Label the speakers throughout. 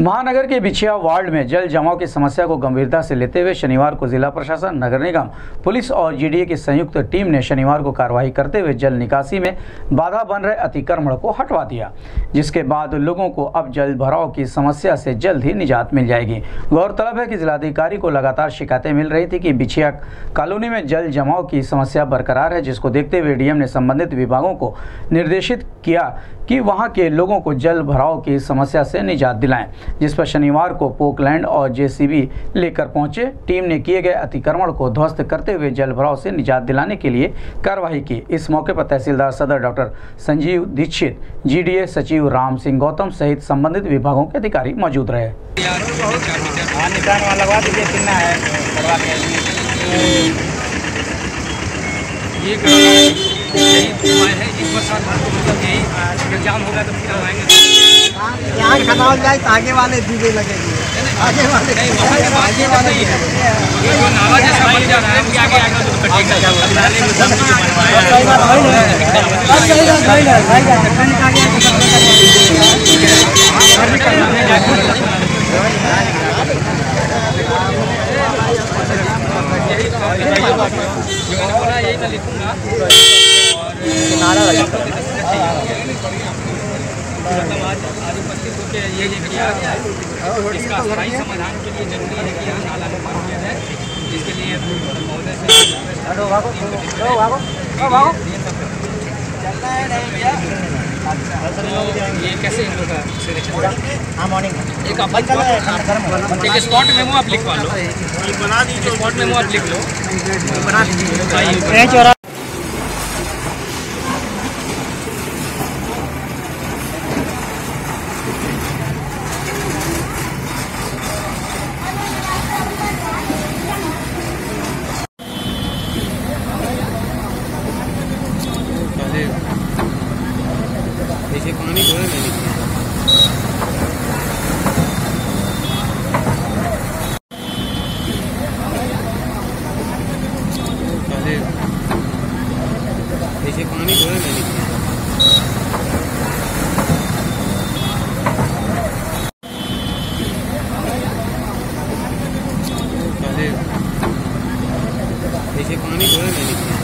Speaker 1: महानगर के बिछिया वार्ड में जल जमाव की समस्या को गंभीरता से लेते हुए शनिवार को जिला प्रशासन, नगर निगम, पुलिस और जीडीए की संयुक्त टीम ने शनिवार को कार्रवाई करते हुए जल निकासी में बाधा बन रहे अतिक्रमण को हटवा दिया, जिसके बाद लोगों को अब जल भराव की समस्या से जल्द ही निजात मिल जाएगी। गौरतलब है कि जिलाधिकारी को लगातार शिकायतें मिल रही थी कि बिछिया कॉलोनी में जल जमाव की समस्या बरकरार है, जिसको देखते हुए डीएम ने संबंधित विभागों को निर्देशित किया कि वहाँ के लोगों को जल भराव की समस्या से निजात दिलाएँ। जिस पर शनिवार को पोकलैंड और जेसीबी लेकर पहुँचे। टीम ने किए गए अतिक्रमण को ध्वस्त करते हुए जल भराव से निजात दिलाने के लिए कार्रवाई की। इस मौके पर तहसीलदार सदर डॉक्टर संजीव दीक्षित, जीडीए सचिव राम सिंह गौतम सहित संबंधित विभागों के अधिकारी मौजूद रहे।
Speaker 2: हाँ।
Speaker 3: भर को मतलब यही होगा तो फिर आएँगे।
Speaker 4: यहाँ खटाव जाए तो आगे वाले दीवे लगेंगे। आगे वाले
Speaker 3: नहीं वहाँ के बाद ये बात नहीं है। ये जो नाला जैसा बन जा रहा है उसके आगे आगे कटेगा नाले में सब कुछ बनवाया जो मैंने बोला यही मैं लिखूँगा। आज आज इसका स्थायी समाधान के लिए ज़रूरी है कि यहाँ नाला निर्माण किया जाए जिसके लिए महोदय से ये कैसे इन लोग एक आप एक स्पॉट मेमो आप लिखवा लो बना दीजिए स्पॉट मेमो आप लिख लो बना दीजिए जैसे पानी जो है मैंने पहले जैसे पानी जो है मैंने जैसे पानी जो है मैंने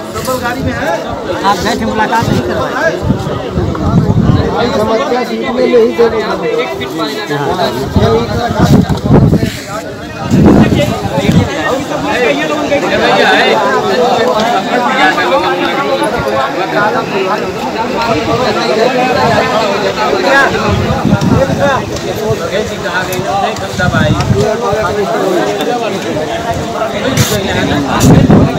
Speaker 4: आप गए थे मुलाकात नहीं करवाई?